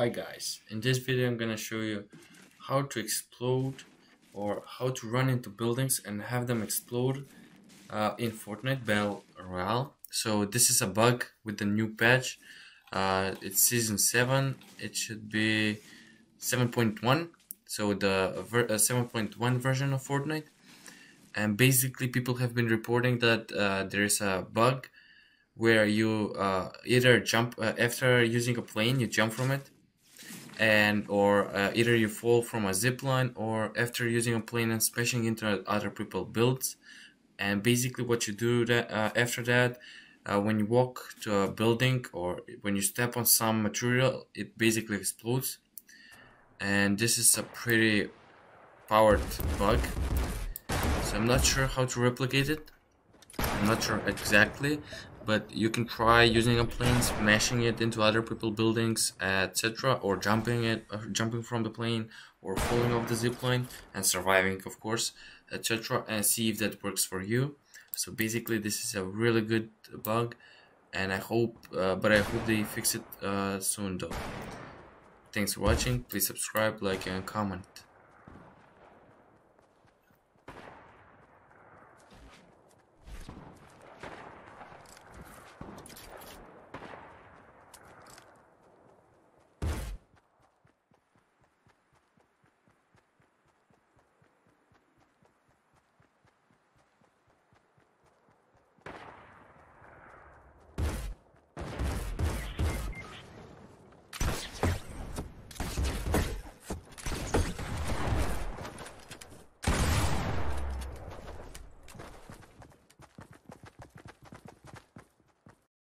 Hi guys, in this video I'm gonna show you how to explode or how to run into buildings and have them explode uh, in Fortnite Battle Royale. So this is a bug with the new patch. Uh, it's season 7, it should be 7.1, so the ver 7.1 version of Fortnite. And basically people have been reporting that uh, there is a bug where you uh, either jump uh, after using a plane you jump from it and or uh, either you fall from a zip line or after using a plane and smashing into other people builds. And basically what you do that uh, after that uh, when you walk to a building or when you step on some material it basically explodes. And this is a pretty powered bug. So I'm not sure how to replicate it. I'm not sure exactly but you can try using a plane, smashing it into other people buildings, etc., or jumping it, uh, jumping from the plane, or falling off the zip line and surviving, of course, etc., and see if that works for you. So basically, this is a really good bug, and I hope, uh, but I hope they fix it uh, soon, though. Thanks for watching. Please subscribe, like, and comment.